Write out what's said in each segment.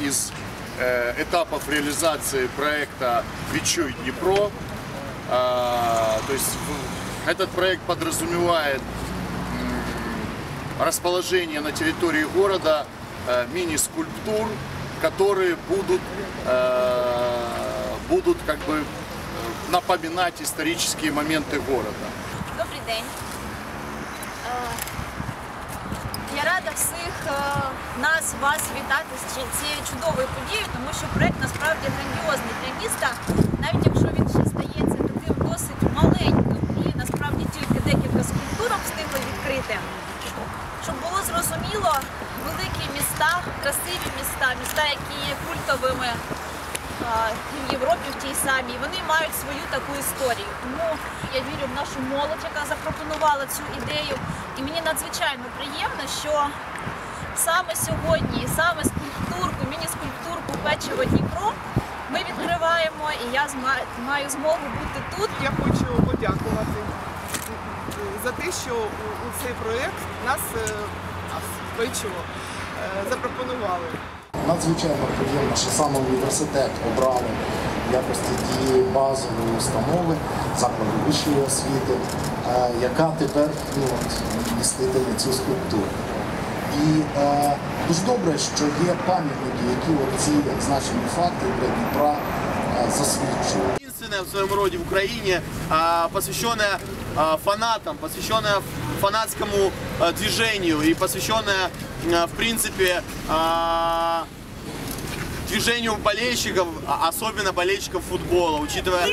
из э, этапов реализации проекта «Вичуй Днепро». А, То есть этот проект подразумевает расположение на территории города э, мини-скульптур, которые будут, э, будут как бы э, напоминать исторические моменты города. Добрий день. Е, Я рада всіх е, нас, вас вітати з цією чудовою подією, тому що проект насправді грандіозний для міста, навіть якщо він ще стається таким досить маленьким і насправді тільки декілька скульптурок встигли відкрити. Щоб було зрозуміло, великі міста, красиві міста, міста, які є культовими в Європі в тій самій, вони мають свою таку історію. Тому я вірю в нашу молодь, яка запропонувала цю ідею. І мені надзвичайно приємно, що саме сьогодні, саме скульптурку, міні-скульптурку Печиво Дніпро ми відкриваємо, і я маю змогу бути тут. Я хочу подякувати за те, що у, цей проєкт нас, е, нас Печиво, е, запропонували. Надзвичайно приємно, що саме університет обрали в якості тієї базової установи закладу вищої освіти, е, яка тепер ну, міститиме цю скульптуру. І е, дуже добре, що є пам'ятники, які от ці значені факти для Дніпра е, засвідчують. единственное в своем роде в Украине, а, посвященное а, фанатам, посвященное фанатскому а, движению и посвященное, а, в принципе, а, движению болельщиков, а особенно болельщиков футбола, учитывая...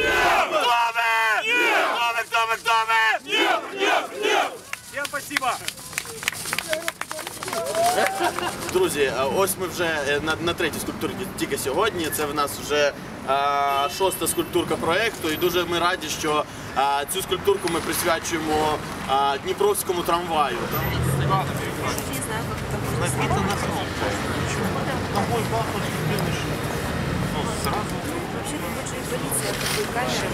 Друзі, ось ми вже е, на, на третій скульптурі тільки сьогодні. Це в нас вже а, шоста скульптурка проєкту. І дуже ми раді, що а, цю скульптурку ми присвячуємо а, Дніпровському трамваю. Вообще рабочая полиция такой каши,